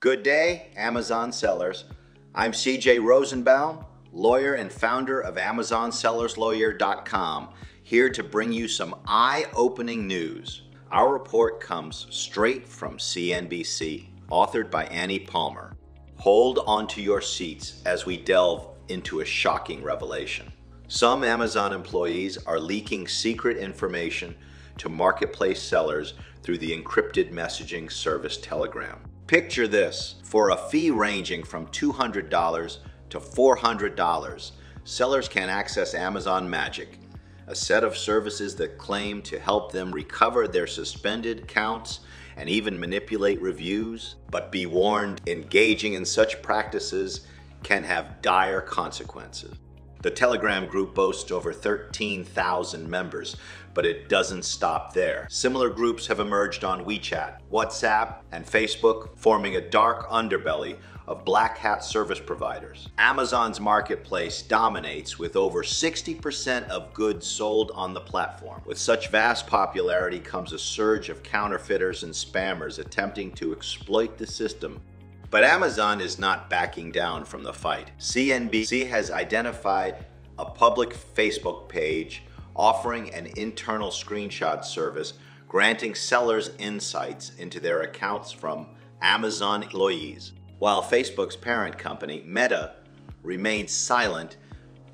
Good day, Amazon sellers. I'm CJ Rosenbaum, lawyer and founder of AmazonSellersLawyer.com, here to bring you some eye opening news. Our report comes straight from CNBC, authored by Annie Palmer. Hold onto your seats as we delve into a shocking revelation. Some Amazon employees are leaking secret information to marketplace sellers through the encrypted messaging service Telegram. Picture this for a fee ranging from $200 to $400, sellers can access Amazon Magic, a set of services that claim to help them recover their suspended accounts and even manipulate reviews. But be warned, engaging in such practices can have dire consequences. The Telegram group boasts over 13,000 members, but it doesn't stop there. Similar groups have emerged on WeChat, WhatsApp, and Facebook, forming a dark underbelly of black hat service providers. Amazon's marketplace dominates with over 60% of goods sold on the platform. With such vast popularity comes a surge of counterfeiters and spammers attempting to exploit the system but Amazon is not backing down from the fight. CNBC has identified a public Facebook page offering an internal screenshot service granting sellers insights into their accounts from Amazon employees. While Facebook's parent company, Meta, remains silent,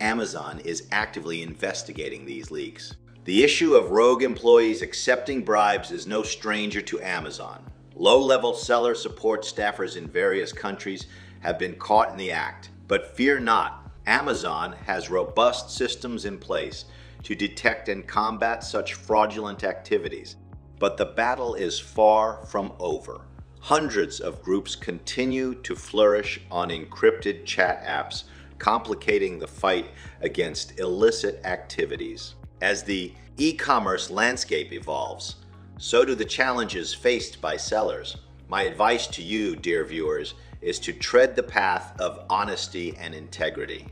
Amazon is actively investigating these leaks. The issue of rogue employees accepting bribes is no stranger to Amazon. Low level seller support staffers in various countries have been caught in the act. But fear not, Amazon has robust systems in place to detect and combat such fraudulent activities. But the battle is far from over. Hundreds of groups continue to flourish on encrypted chat apps, complicating the fight against illicit activities. As the e commerce landscape evolves, so do the challenges faced by sellers. My advice to you, dear viewers, is to tread the path of honesty and integrity.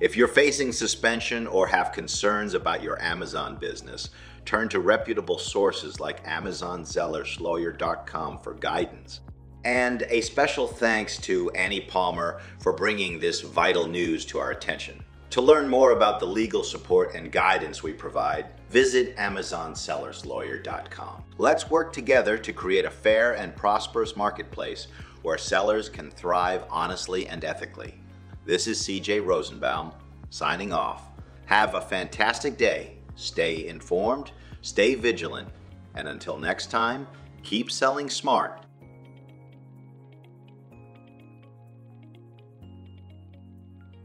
If you're facing suspension or have concerns about your Amazon business, turn to reputable sources like AmazonSellersLawyer.com for guidance. And a special thanks to Annie Palmer for bringing this vital news to our attention. To learn more about the legal support and guidance we provide, visit AmazonSellersLawyer.com. Let's work together to create a fair and prosperous marketplace where sellers can thrive honestly and ethically. This is CJ Rosenbaum signing off. Have a fantastic day. Stay informed, stay vigilant, and until next time, keep selling smart